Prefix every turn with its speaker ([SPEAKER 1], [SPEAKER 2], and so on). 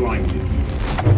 [SPEAKER 1] blinded you.